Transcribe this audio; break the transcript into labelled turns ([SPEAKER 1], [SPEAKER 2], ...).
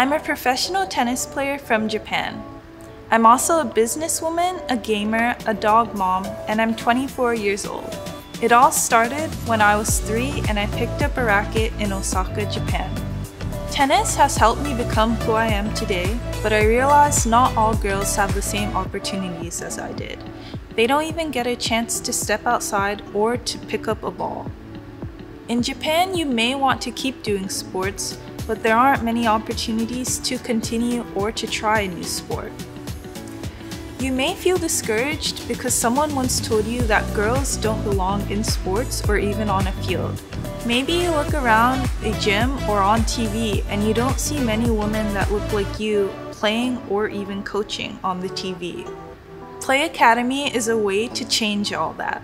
[SPEAKER 1] I'm a professional tennis player from Japan. I'm also a businesswoman, a gamer, a dog mom, and I'm 24 years old. It all started when I was three and I picked up a racket in Osaka, Japan. Tennis has helped me become who I am today, but I realized not all girls have the same opportunities as I did. They don't even get a chance to step outside or to pick up a ball. In Japan, you may want to keep doing sports, but there aren't many opportunities to continue or to try a new sport. You may feel discouraged because someone once told you that girls don't belong in sports or even on a field. Maybe you look around a gym or on TV and you don't see many women that look like you playing or even coaching on the TV. Play Academy is a way to change all that.